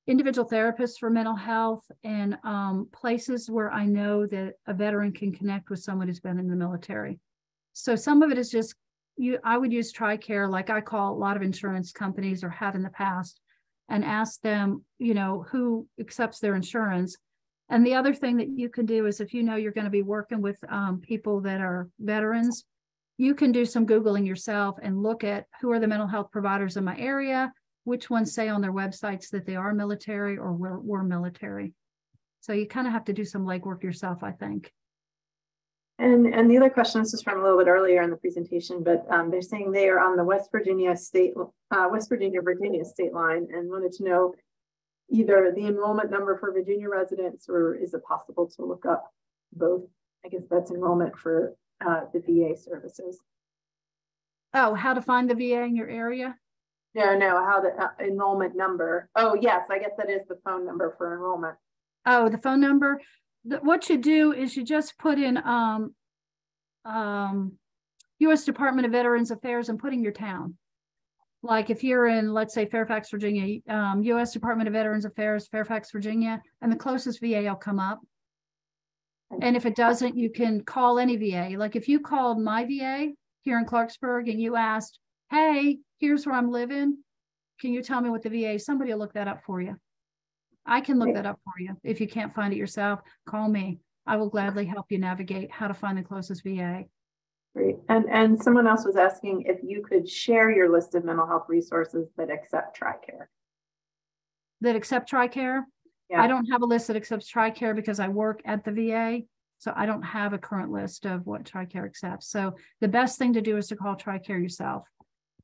individual therapists for mental health and um, places where I know that a veteran can connect with someone who's been in the military. So some of it is just you. I would use TRICARE, like I call a lot of insurance companies or have in the past, and ask them, you know, who accepts their insurance and the other thing that you can do is if you know you're going to be working with um, people that are veterans, you can do some Googling yourself and look at who are the mental health providers in my area, which ones say on their websites that they are military or were, were military. So you kind of have to do some legwork yourself, I think. And, and the other question, this is from a little bit earlier in the presentation, but um, they're saying they are on the West Virginia state, uh, West Virginia, Virginia state line and wanted to know either the enrollment number for Virginia residents or is it possible to look up both? I guess that's enrollment for uh, the VA services. Oh, how to find the VA in your area? No, no, how the uh, enrollment number. Oh, yes, I guess that is the phone number for enrollment. Oh, the phone number. The, what you do is you just put in um, um, U.S. Department of Veterans Affairs and put in your town like if you're in, let's say Fairfax, Virginia, um, U.S. Department of Veterans Affairs, Fairfax, Virginia, and the closest VA will come up. And if it doesn't, you can call any VA. Like if you called my VA here in Clarksburg and you asked, hey, here's where I'm living. Can you tell me what the VA? Somebody will look that up for you. I can look that up for you. If you can't find it yourself, call me. I will gladly help you navigate how to find the closest VA. Great. And, and someone else was asking if you could share your list of mental health resources that accept TRICARE. That accept TRICARE? Yeah. I don't have a list that accepts TRICARE because I work at the VA. So I don't have a current list of what TRICARE accepts. So the best thing to do is to call TRICARE yourself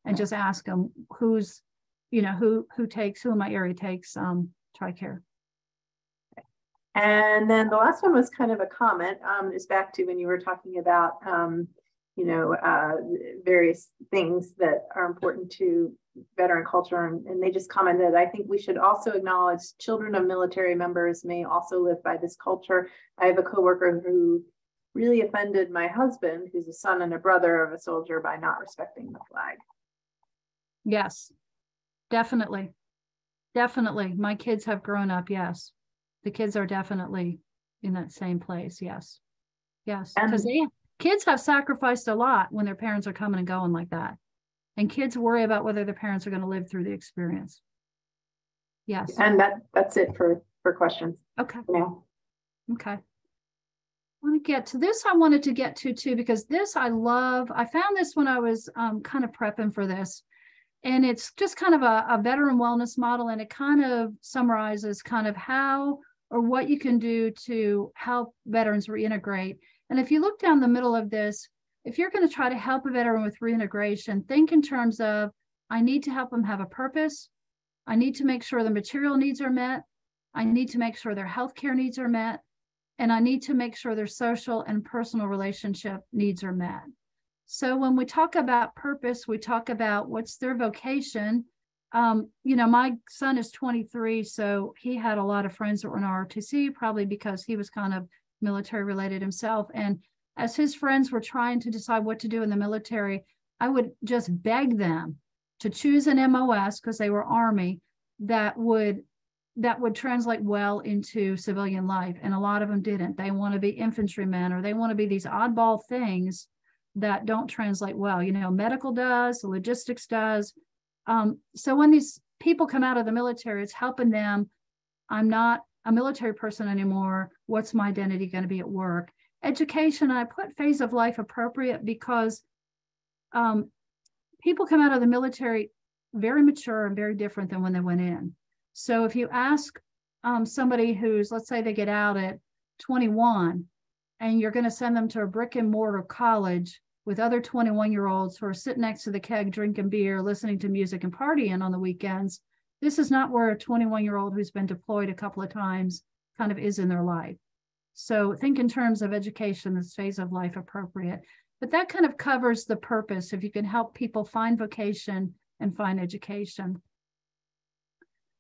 and just ask them who's, you know, who who takes, who in my area takes um, TRICARE. And then the last one was kind of a comment. Um, is back to when you were talking about um, you know, uh, various things that are important to veteran culture. And, and, they just commented, I think we should also acknowledge children of military members may also live by this culture. I have a coworker who really offended my husband, who's a son and a brother of a soldier, by not respecting the flag. Yes, definitely. Definitely. My kids have grown up. Yes. The kids are definitely in that same place. Yes. Yes. Because they kids have sacrificed a lot when their parents are coming and going like that. And kids worry about whether their parents are going to live through the experience. Yes. And that that's it for for questions. Okay. Yeah. Okay. I want to get to this. I wanted to get to too because this I love. I found this when I was um, kind of prepping for this, and it's just kind of a, a veteran wellness model, and it kind of summarizes kind of how or what you can do to help veterans reintegrate and if you look down the middle of this, if you're going to try to help a veteran with reintegration, think in terms of I need to help them have a purpose. I need to make sure the material needs are met. I need to make sure their healthcare needs are met. And I need to make sure their social and personal relationship needs are met. So when we talk about purpose, we talk about what's their vocation. Um, you know, my son is 23, so he had a lot of friends that were in ROTC, probably because he was kind of military related himself. And as his friends were trying to decide what to do in the military, I would just beg them to choose an MOS because they were Army that would that would translate well into civilian life. And a lot of them didn't. They want to be infantrymen or they want to be these oddball things that don't translate well. You know, medical does, logistics does. Um, so when these people come out of the military, it's helping them. I'm not a military person anymore. What's my identity going to be at work? Education, I put phase of life appropriate because um, people come out of the military, very mature and very different than when they went in. So if you ask um, somebody who's, let's say they get out at 21 and you're going to send them to a brick and mortar college with other 21 year olds who are sitting next to the keg drinking beer, listening to music and partying on the weekends, this is not where a 21 year old who's been deployed a couple of times kind of is in their life. So think in terms of education, this phase of life appropriate. But that kind of covers the purpose if you can help people find vocation and find education.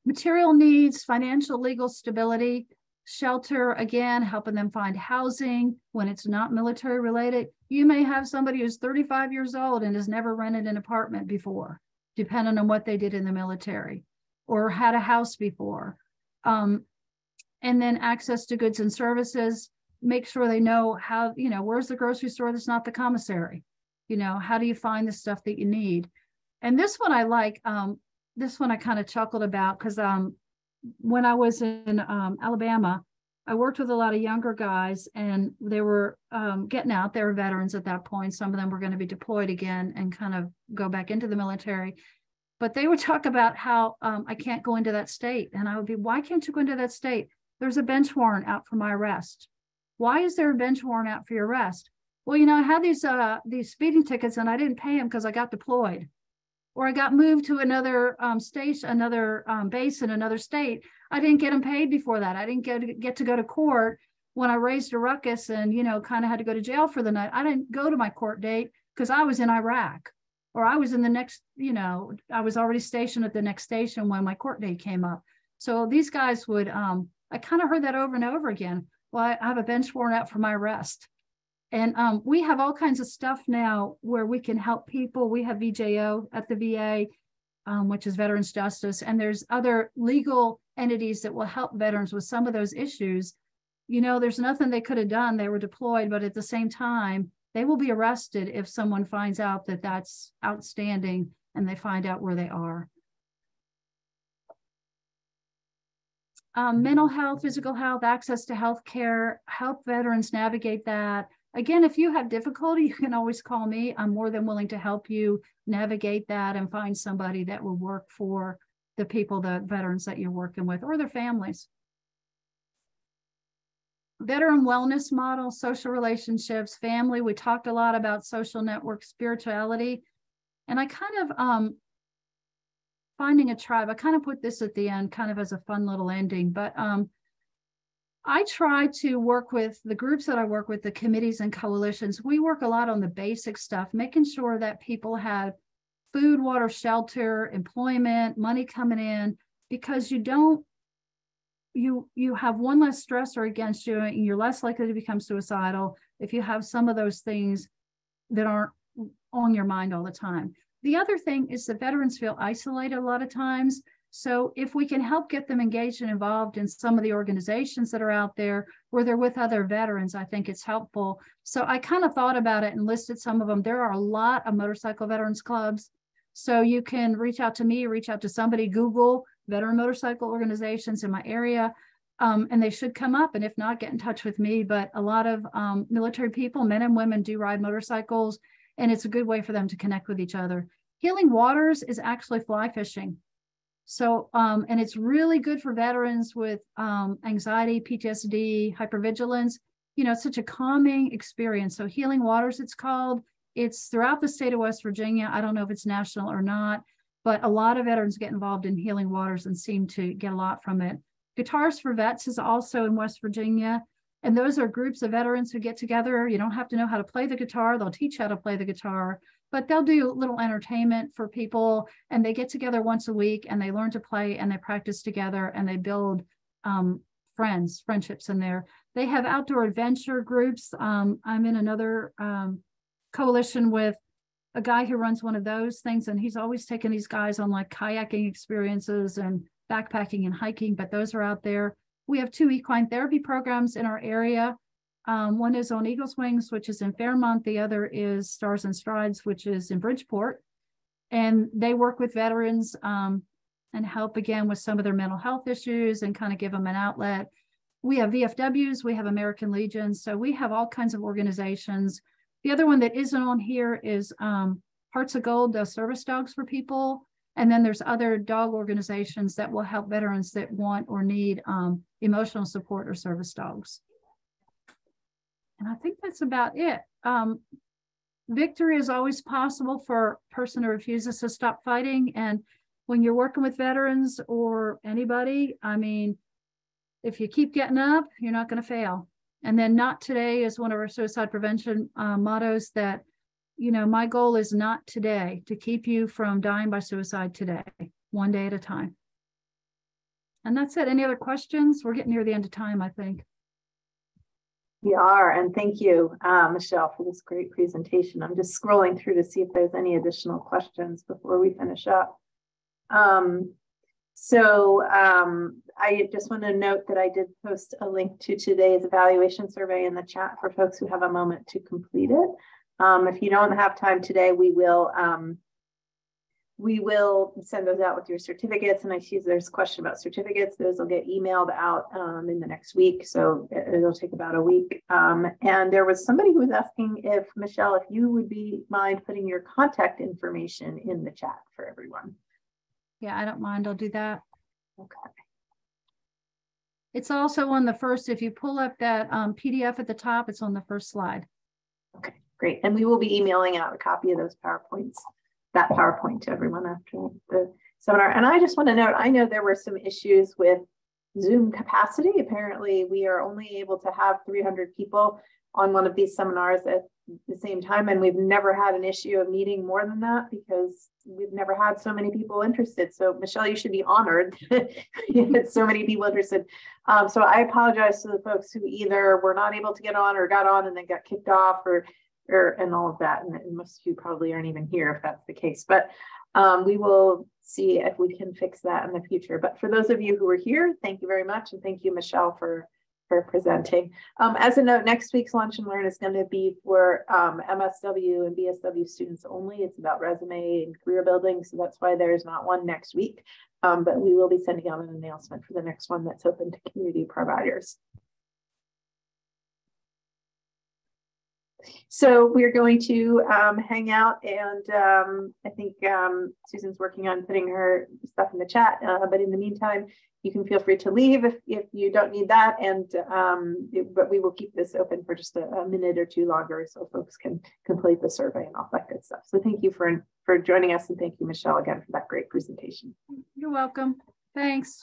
Material needs, financial, legal stability, shelter, again, helping them find housing when it's not military related. You may have somebody who's 35 years old and has never rented an apartment before, depending on what they did in the military or had a house before. Um, and then access to goods and services, make sure they know how, you know, where's the grocery store that's not the commissary? You know, how do you find the stuff that you need? And this one I like, um, this one I kind of chuckled about because um, when I was in um, Alabama, I worked with a lot of younger guys and they were um, getting out. They were veterans at that point. Some of them were going to be deployed again and kind of go back into the military. But they would talk about how um, I can't go into that state. And I would be, why can't you go into that state? There's a bench warrant out for my arrest. Why is there a bench warrant out for your arrest? Well, you know, I had these uh, these speeding tickets and I didn't pay them because I got deployed or I got moved to another um, station, another um, base in another state. I didn't get them paid before that. I didn't get to, get to go to court when I raised a ruckus and you know kind of had to go to jail for the night. I didn't go to my court date because I was in Iraq or I was in the next, you know, I was already stationed at the next station when my court date came up. So these guys would, um, I kind of heard that over and over again. Well, I have a bench warrant out for my arrest. And um, we have all kinds of stuff now where we can help people. We have VJO at the VA, um, which is Veterans Justice, and there's other legal entities that will help veterans with some of those issues. You know, there's nothing they could have done. They were deployed, but at the same time, they will be arrested if someone finds out that that's outstanding and they find out where they are. Um, mental health, physical health, access to health care, help veterans navigate that. Again, if you have difficulty, you can always call me. I'm more than willing to help you navigate that and find somebody that will work for the people, the veterans that you're working with or their families. Veteran wellness model, social relationships, family. We talked a lot about social network spirituality. And I kind of um finding a tribe, I kind of put this at the end kind of as a fun little ending, but um I try to work with the groups that I work with, the committees and coalitions. We work a lot on the basic stuff, making sure that people have food, water, shelter, employment, money coming in, because you don't you you have one less stressor against you and you're less likely to become suicidal if you have some of those things that aren't on your mind all the time. The other thing is the veterans feel isolated a lot of times so if we can help get them engaged and involved in some of the organizations that are out there where they're with other veterans, I think it's helpful. So I kind of thought about it and listed some of them. There are a lot of motorcycle veterans clubs. So you can reach out to me, reach out to somebody, Google veteran motorcycle organizations in my area. Um, and they should come up. And if not, get in touch with me. But a lot of um, military people, men and women, do ride motorcycles, and it's a good way for them to connect with each other. Healing Waters is actually fly fishing. So, um, and it's really good for veterans with um, anxiety, PTSD, hypervigilance. You know, it's such a calming experience. So, Healing Waters, it's called. It's throughout the state of West Virginia. I don't know if it's national or not, but a lot of veterans get involved in Healing Waters and seem to get a lot from it. Guitars for Vets is also in West Virginia. And those are groups of veterans who get together. You don't have to know how to play the guitar, they'll teach how to play the guitar but they'll do little entertainment for people and they get together once a week and they learn to play and they practice together and they build um, friends, friendships in there. They have outdoor adventure groups. Um, I'm in another um, coalition with a guy who runs one of those things, and he's always taking these guys on like kayaking experiences and backpacking and hiking, but those are out there. We have two equine therapy programs in our area. Um, one is on Eagles Wings, which is in Fairmont. The other is Stars and Strides, which is in Bridgeport. And they work with veterans um, and help again with some of their mental health issues and kind of give them an outlet. We have VFWs, we have American Legion. So we have all kinds of organizations. The other one that isn't on here is um, Hearts of Gold, the service dogs for people. And then there's other dog organizations that will help veterans that want or need um, emotional support or service dogs. And I think that's about it. Um, victory is always possible for a person who refuses to stop fighting. And when you're working with veterans or anybody, I mean, if you keep getting up, you're not going to fail. And then not today is one of our suicide prevention uh, mottos that, you know, my goal is not today to keep you from dying by suicide today, one day at a time. And that's it. Any other questions? We're getting near the end of time, I think. We are, and thank you, uh, Michele, for this great presentation. I'm just scrolling through to see if there's any additional questions before we finish up. Um, so um, I just want to note that I did post a link to today's evaluation survey in the chat for folks who have a moment to complete it. Um, if you don't have time today, we will um, we will send those out with your certificates. And I see there's a question about certificates. Those will get emailed out um, in the next week. So it'll take about a week. Um, and there was somebody who was asking if, Michele, if you would be mind putting your contact information in the chat for everyone. Yeah, I don't mind. I'll do that. Okay. It's also on the first, if you pull up that um, PDF at the top, it's on the first slide. Okay, great. And we will be emailing out a copy of those PowerPoints that PowerPoint to everyone after the seminar. And I just want to note, I know there were some issues with Zoom capacity. Apparently, we are only able to have 300 people on one of these seminars at the same time. And we've never had an issue of needing more than that because we've never had so many people interested. So Michele, you should be honored that so many people interested. Um, so I apologize to the folks who either were not able to get on or got on and then got kicked off or or and all of that. And, and most of you probably aren't even here if that's the case. But um, we will see if we can fix that in the future. But for those of you who are here, thank you very much. And thank you, Michele, for, for presenting. Um, as a note, next week's Lunch and Learn is going to be for um, MSW and BSW students only. It's about resume and career building. So that's why there's not one next week. Um, but we will be sending out an announcement for the next one that's open to community providers. So we're going to um, hang out and um, I think um, Susan's working on putting her stuff in the chat. Uh, but in the meantime, you can feel free to leave if, if you don't need that. And um, it, but we will keep this open for just a, a, minute or two longer so folks can complete the survey and all that good stuff. So thank you for, for joining us and thank you, Michele, again for that great presentation. You're welcome. Thanks.